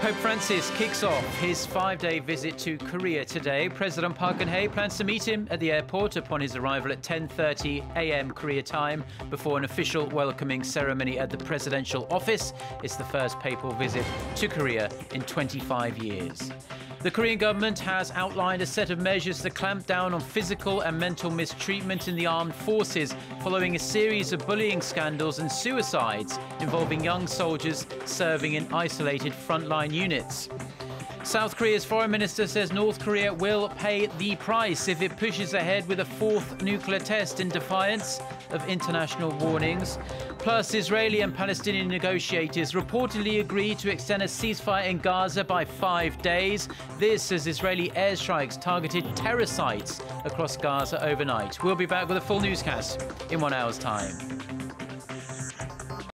Pope Francis kicks off his five-day visit to Korea today. President Park Geun-hye plans to meet him at the airport upon his arrival at 10:30 a.m. Korea time before an official welcoming ceremony at the presidential office. It's the first papal visit to Korea in 25 years. The Korean government has outlined a set of measures to clamp down on physical and mental mistreatment in the armed forces following a series of bullying scandals and suicides involving young soldiers serving in isolated frontline units. South Korea's foreign minister says North Korea will pay the price if it pushes ahead with a fourth nuclear test in defiance of international warnings. Plus, Israeli and Palestinian negotiators reportedly agreed to extend a ceasefire in Gaza by five days. This as Israeli airstrikes targeted terror sites across Gaza overnight. We'll be back with a full newscast in one hour's time.